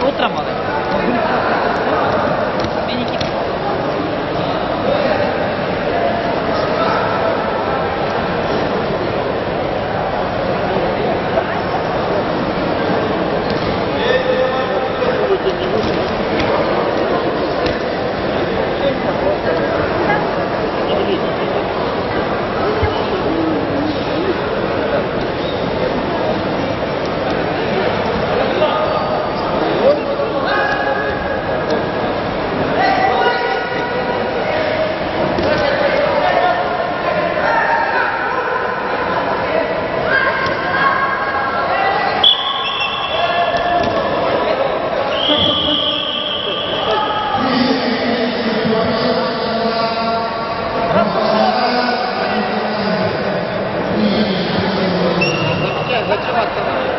otra madera. っちゃか。